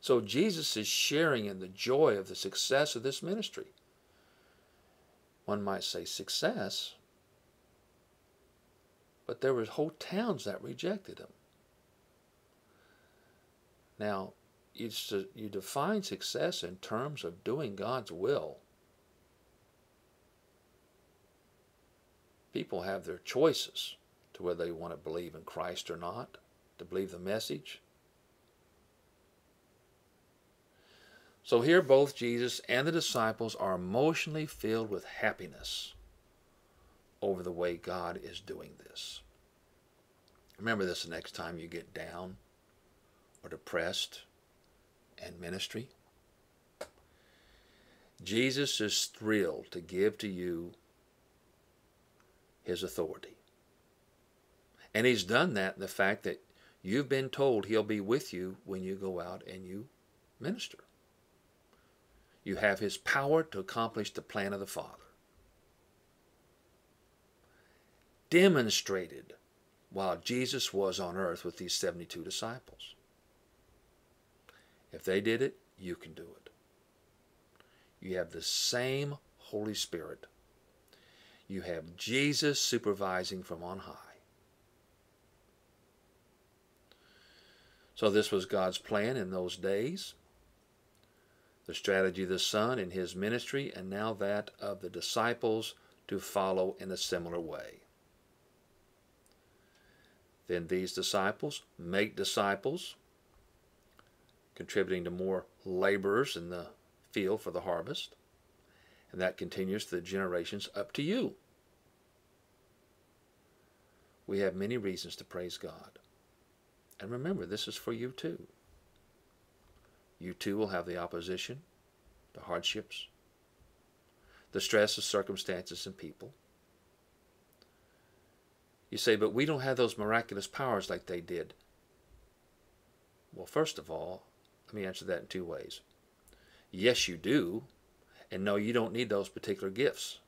A: So Jesus is sharing in the joy of the success of this ministry. One might say success, but there were whole towns that rejected him. Now, you, you define success in terms of doing God's will. People have their choices to whether they want to believe in Christ or not, to believe the message. So here both Jesus and the disciples are emotionally filled with happiness over the way God is doing this. Remember this the next time you get down or depressed in ministry. Jesus is thrilled to give to you his authority. And he's done that in the fact that you've been told he'll be with you when you go out and you minister. You have his power to accomplish the plan of the Father. Demonstrated while Jesus was on earth with these 72 disciples. If they did it, you can do it. You have the same Holy Spirit. You have Jesus supervising from on high. So this was God's plan in those days. The strategy of the Son in his ministry, and now that of the disciples to follow in a similar way. Then these disciples make disciples, contributing to more laborers in the field for the harvest. And that continues to the generations up to you. We have many reasons to praise God. And remember, this is for you too. You too will have the opposition, the hardships, the stress of circumstances and people. You say, but we don't have those miraculous powers like they did. Well, first of all, let me answer that in two ways. Yes, you do. And no, you don't need those particular gifts.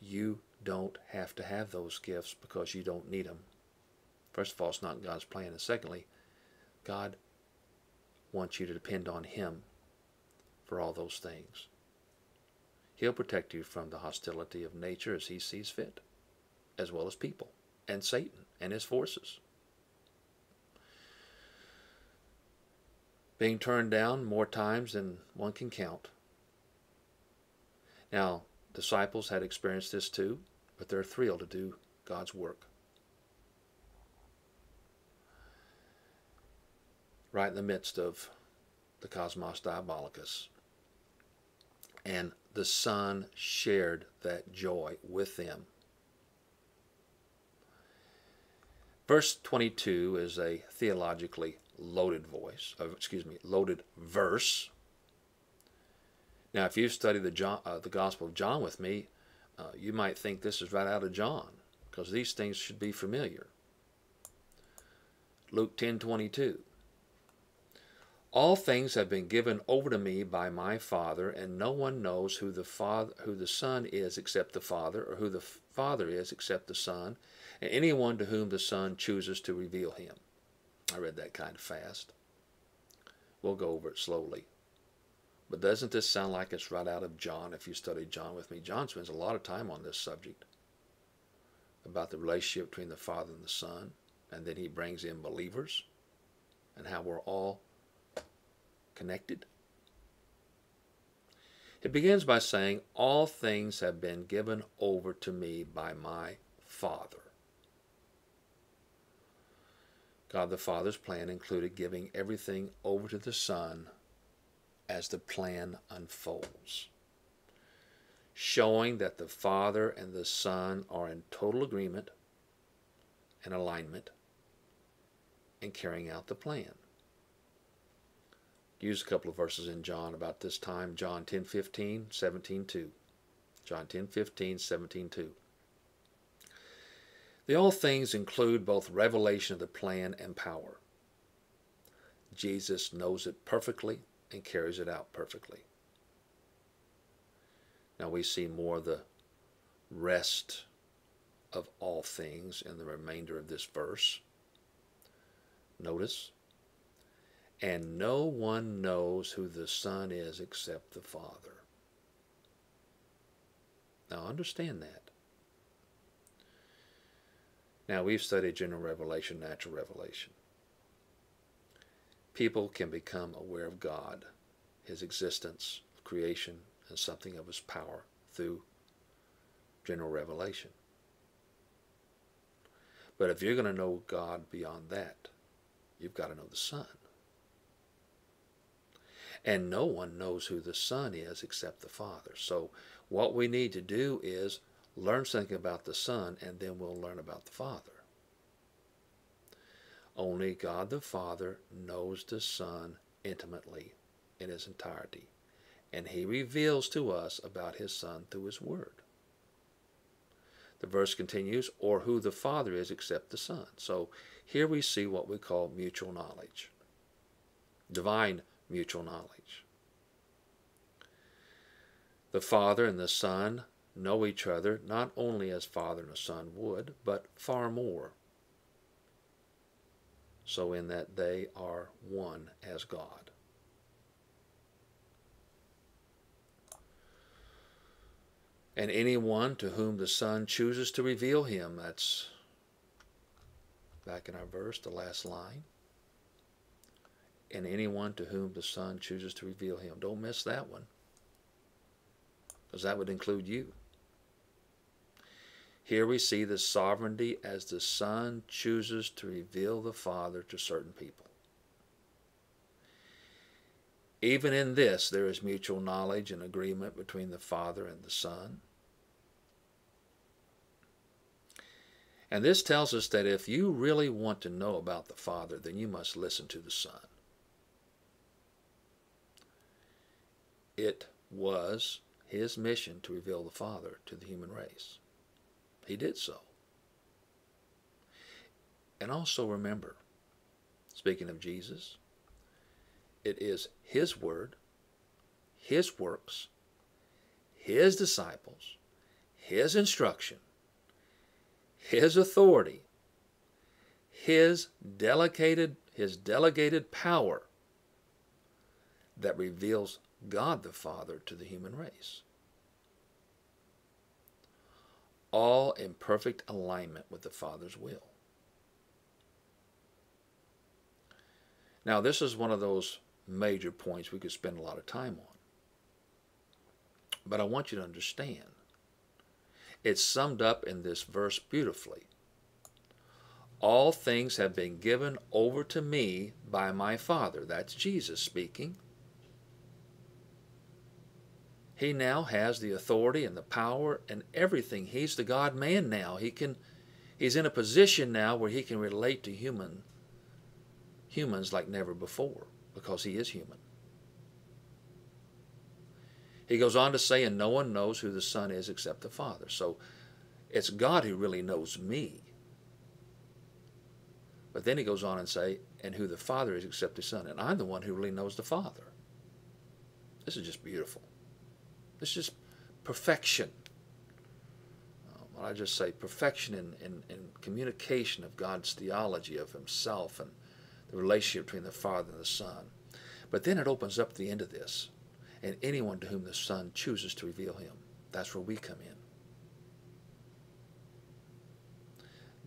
A: You don't have to have those gifts because you don't need them. First of all, it's not God's plan. And secondly, God wants you to depend on Him for all those things. He'll protect you from the hostility of nature as He sees fit, as well as people, and Satan and his forces. Being turned down more times than one can count. Now, disciples had experienced this too but they're thrilled to do God's work. Right in the midst of the Cosmos Diabolicus. And the Son shared that joy with them. Verse 22 is a theologically loaded voice, uh, excuse me, loaded verse. Now, if you study the, John, uh, the Gospel of John with me, uh, you might think this is right out of John, because these things should be familiar. Luke 10:22. All things have been given over to me by my Father, and no one knows who the Father, who the Son is except the Father, or who the Father is except the Son, and anyone to whom the Son chooses to reveal him. I read that kind of fast. We'll go over it slowly. But doesn't this sound like it's right out of John if you study John with me? John spends a lot of time on this subject about the relationship between the Father and the Son, and then he brings in believers and how we're all connected. It begins by saying, All things have been given over to me by my Father. God the Father's plan included giving everything over to the Son as the plan unfolds, showing that the Father and the Son are in total agreement and alignment in carrying out the plan. Use a couple of verses in John about this time, John 10, 15, 17, 2. John 10, 15, 17, 2. The all things include both revelation of the plan and power. Jesus knows it perfectly and carries it out perfectly. Now we see more of the rest of all things in the remainder of this verse. Notice, and no one knows who the Son is except the Father. Now understand that. Now we've studied general revelation, natural revelation people can become aware of God, His existence, creation, and something of His power through general revelation. But if you're going to know God beyond that, you've got to know the Son. And no one knows who the Son is except the Father. So what we need to do is learn something about the Son, and then we'll learn about the Father. Only God the Father knows the Son intimately in his entirety. And he reveals to us about his Son through his Word. The verse continues, or who the Father is except the Son. So here we see what we call mutual knowledge, divine mutual knowledge. The Father and the Son know each other not only as Father and Son would, but far more. So, in that they are one as God. And anyone to whom the Son chooses to reveal him, that's back in our verse, the last line. And anyone to whom the Son chooses to reveal him. Don't miss that one, because that would include you. Here we see the sovereignty as the Son chooses to reveal the Father to certain people. Even in this, there is mutual knowledge and agreement between the Father and the Son. And this tells us that if you really want to know about the Father, then you must listen to the Son. It was his mission to reveal the Father to the human race. He did so. And also remember, speaking of Jesus, it is His Word, His works, His disciples, His instruction, His authority, His delegated, His delegated power that reveals God the Father to the human race. All in perfect alignment with the Father's will. Now, this is one of those major points we could spend a lot of time on. But I want you to understand. It's summed up in this verse beautifully. All things have been given over to me by my Father. That's Jesus speaking. He now has the authority and the power and everything. He's the God man now. He can he's in a position now where he can relate to human humans like never before because he is human. He goes on to say, and no one knows who the Son is except the Father. So it's God who really knows me. But then he goes on and say, and who the Father is except the Son. And I'm the one who really knows the Father. This is just beautiful. This is just perfection. Uh, I just say, perfection in, in, in communication of God's theology of himself and the relationship between the Father and the Son. But then it opens up the end of this, and anyone to whom the Son chooses to reveal him. That's where we come in.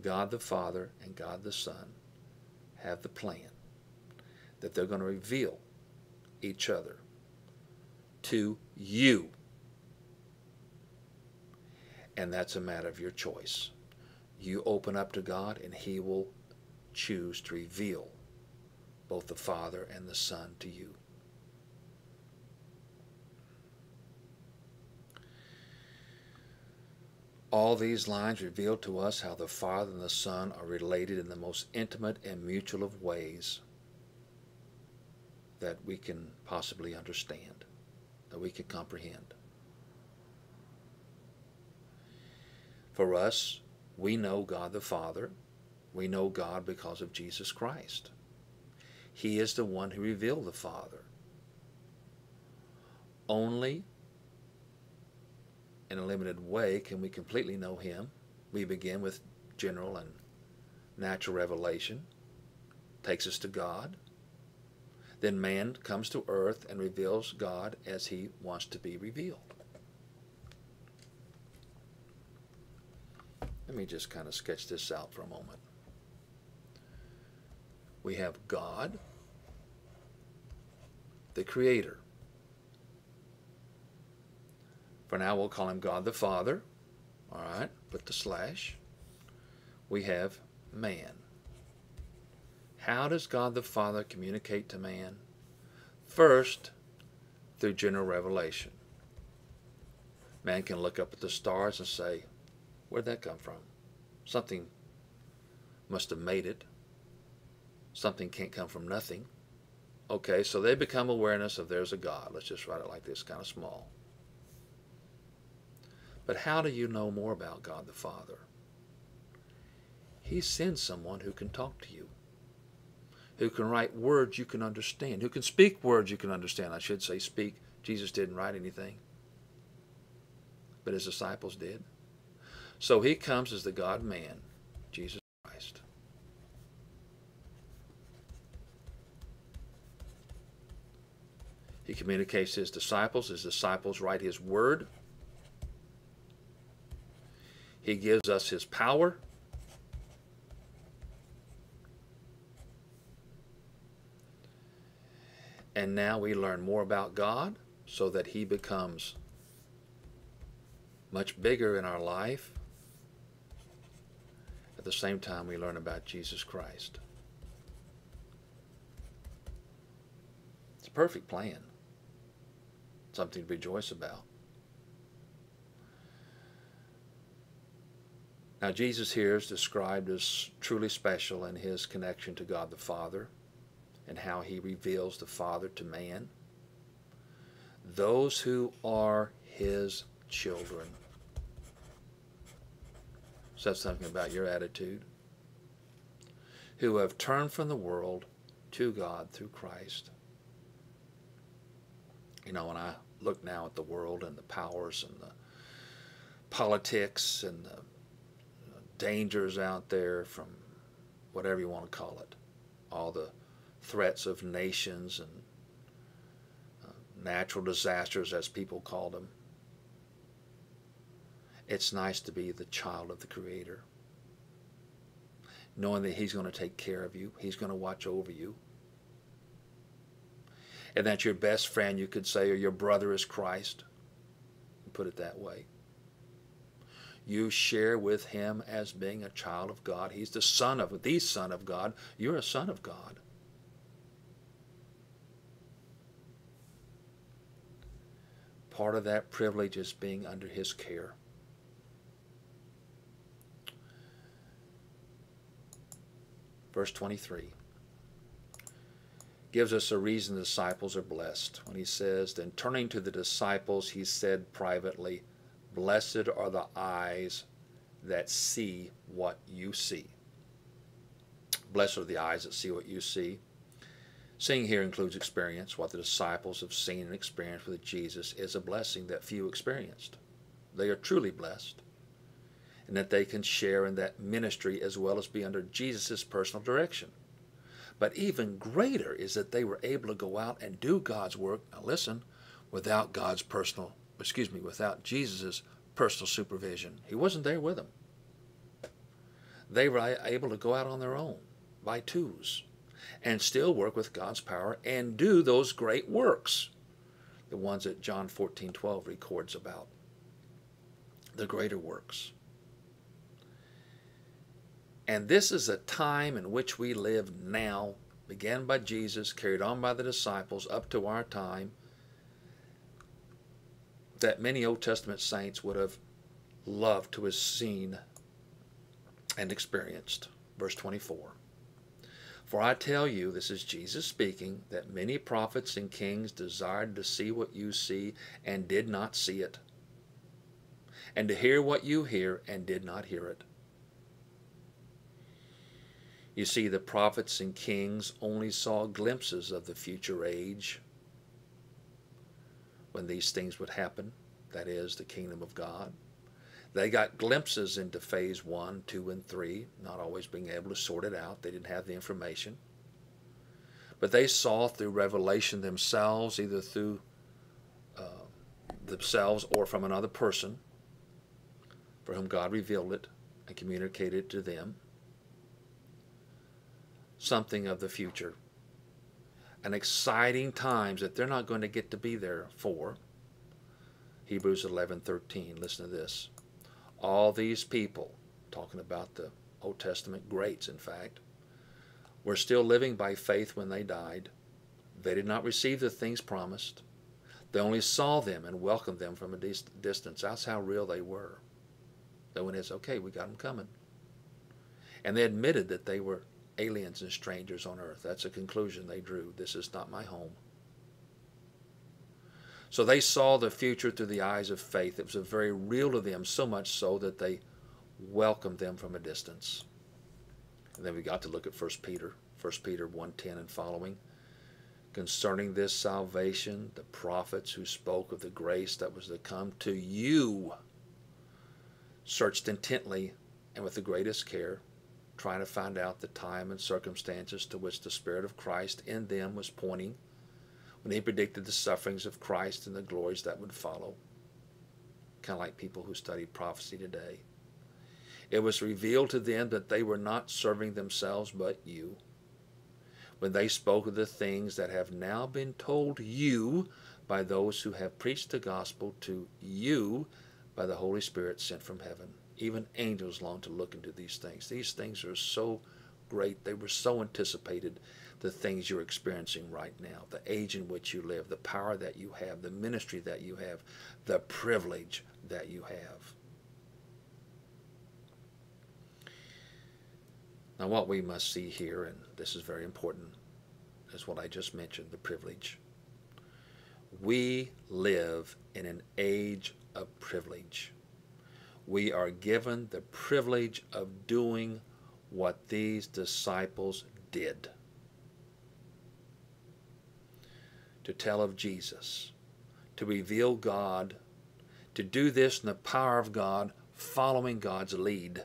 A: God the Father and God the Son have the plan that they're going to reveal each other to you. And that's a matter of your choice. You open up to God, and He will choose to reveal both the Father and the Son to you. All these lines reveal to us how the Father and the Son are related in the most intimate and mutual of ways that we can possibly understand, that we can comprehend. For us, we know God the Father. We know God because of Jesus Christ. He is the one who revealed the Father. Only in a limited way can we completely know Him. We begin with general and natural revelation, takes us to God. Then man comes to earth and reveals God as he wants to be revealed. Let me just kind of sketch this out for a moment. We have God, the Creator. For now, we'll call him God the Father. All right, put the slash. We have man. How does God the Father communicate to man? First, through general revelation. Man can look up at the stars and say, Where'd that come from? Something must have made it. Something can't come from nothing. Okay, so they become awareness of there's a God. Let's just write it like this, kind of small. But how do you know more about God the Father? He sends someone who can talk to you, who can write words you can understand, who can speak words you can understand. I should say speak. Jesus didn't write anything, but his disciples did. So he comes as the God man, Jesus Christ. He communicates his disciples. His disciples write his word. He gives us his power. And now we learn more about God so that he becomes much bigger in our life. The same time, we learn about Jesus Christ. It's a perfect plan, something to rejoice about. Now, Jesus here is described as truly special in his connection to God the Father and how he reveals the Father to man. Those who are his children. Says something about your attitude. Who have turned from the world to God through Christ. You know, when I look now at the world and the powers and the politics and the dangers out there from whatever you want to call it, all the threats of nations and uh, natural disasters, as people call them. It's nice to be the child of the Creator, knowing that He's going to take care of you, He's going to watch over you, and that your best friend, you could say, or your brother is Christ. Put it that way you share with him as being a child of God. He's the son of the son of God. You're a son of God. Part of that privilege is being under his care. Verse 23 gives us a reason the disciples are blessed when he says, Then turning to the disciples, he said privately, Blessed are the eyes that see what you see. Blessed are the eyes that see what you see. Seeing here includes experience. What the disciples have seen and experienced with Jesus is a blessing that few experienced. They are truly blessed, and that they can share in that ministry as well as be under Jesus' personal direction. But even greater is that they were able to go out and do God's work, now listen, without God's personal excuse me, without Jesus' personal supervision. He wasn't there with them. They were able to go out on their own by twos and still work with God's power and do those great works, the ones that John 14 12 records about, the greater works. And this is a time in which we live now, began by Jesus, carried on by the disciples up to our time that many Old Testament saints would have loved to have seen and experienced. Verse 24. For I tell you, this is Jesus speaking, that many prophets and kings desired to see what you see and did not see it, and to hear what you hear and did not hear it. You see, the prophets and kings only saw glimpses of the future age when these things would happen, that is, the kingdom of God. They got glimpses into phase one, two, and three, not always being able to sort it out. They didn't have the information. But they saw through revelation themselves, either through uh, themselves or from another person for whom God revealed it and communicated it to them, something of the future and exciting times that they're not going to get to be there for. Hebrews 11:13. Listen to this. All these people, talking about the Old Testament greats, in fact, were still living by faith when they died. They did not receive the things promised. They only saw them and welcomed them from a distance. That's how real they were. That when it's okay, we got them coming. And they admitted that they were aliens and strangers on earth. That's a conclusion they drew. This is not my home. So they saw the future through the eyes of faith. It was very real to them, so much so that they welcomed them from a distance. And then we got to look at 1 Peter, 1 Peter 1.10 and following. Concerning this salvation, the prophets who spoke of the grace that was to come to you searched intently and with the greatest care, trying to find out the time and circumstances to which the Spirit of Christ in them was pointing when he predicted the sufferings of Christ and the glories that would follow. Kind of like people who study prophecy today. It was revealed to them that they were not serving themselves but you. When they spoke of the things that have now been told you by those who have preached the gospel to you by the Holy Spirit sent from heaven. Even angels long to look into these things. These things are so great. They were so anticipated the things you're experiencing right now, the age in which you live, the power that you have, the ministry that you have, the privilege that you have. Now, what we must see here, and this is very important, is what I just mentioned the privilege. We live in an age of privilege. We are given the privilege of doing what these disciples did. to tell of Jesus, to reveal God, to do this in the power of God, following God's lead,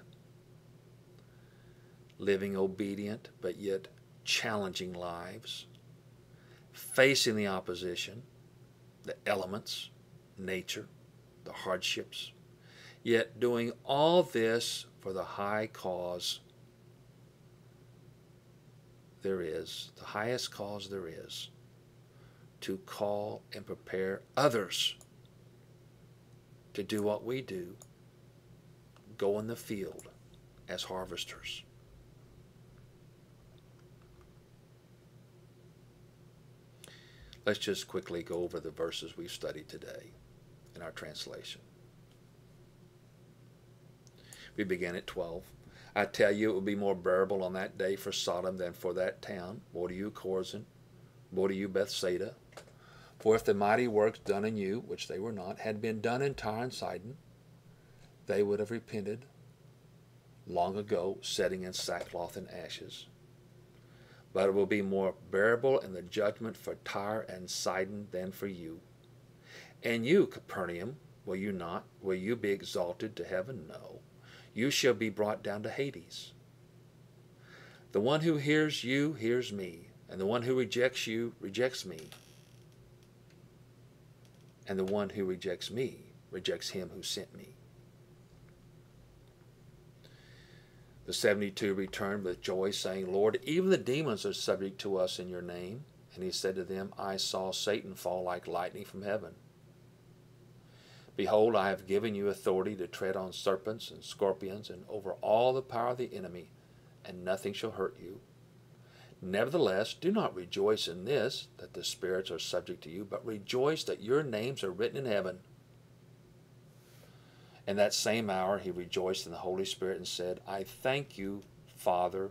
A: living obedient but yet challenging lives, facing the opposition, the elements, nature, the hardships, yet doing all this for the high cause there is, the highest cause there is to call and prepare others to do what we do go in the field as harvesters. Let's just quickly go over the verses we've studied today in our translation. We begin at 12. I tell you, it will be more bearable on that day for Sodom than for that town. Woe to you, Chorazin. Woe to you, Bethsaida. For if the mighty works done in you, which they were not, had been done in Tyre and Sidon, they would have repented long ago, setting in sackcloth and ashes. But it will be more bearable in the judgment for Tyre and Sidon than for you. And you, Capernaum, will you not? Will you be exalted to heaven? No. You shall be brought down to Hades. The one who hears you hears me, and the one who rejects you rejects me and the one who rejects me rejects him who sent me. The 72 returned with joy, saying, Lord, even the demons are subject to us in your name. And he said to them, I saw Satan fall like lightning from heaven. Behold, I have given you authority to tread on serpents and scorpions and over all the power of the enemy, and nothing shall hurt you. Nevertheless, do not rejoice in this, that the spirits are subject to you, but rejoice that your names are written in heaven. In that same hour he rejoiced in the Holy Spirit and said, I thank you, Father,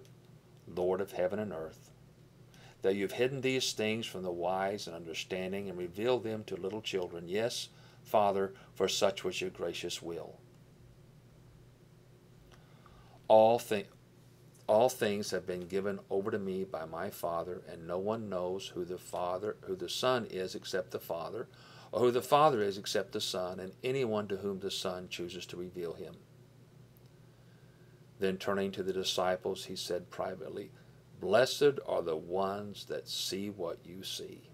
A: Lord of heaven and earth, that you've hidden these things from the wise and understanding and revealed them to little children. Yes, Father, for such was your gracious will. All, things. All things have been given over to me by my Father, and no one knows who the Father, who the Son is except the Father, or who the Father is except the Son, and anyone to whom the Son chooses to reveal him. Then turning to the disciples, he said privately, Blessed are the ones that see what you see.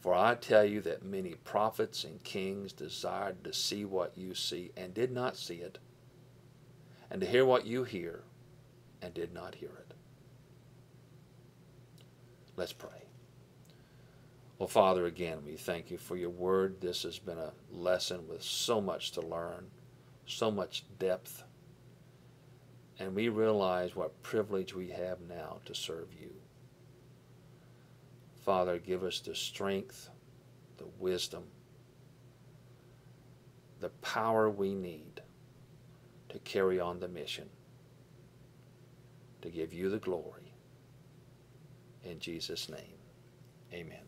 A: For I tell you that many prophets and kings desired to see what you see and did not see it, and to hear what you hear and did not hear it. Let's pray. Well, Father, again, we thank you for your word. This has been a lesson with so much to learn, so much depth. And we realize what privilege we have now to serve you. Father, give us the strength, the wisdom, the power we need to carry on the mission to give you the glory. In Jesus' name, amen.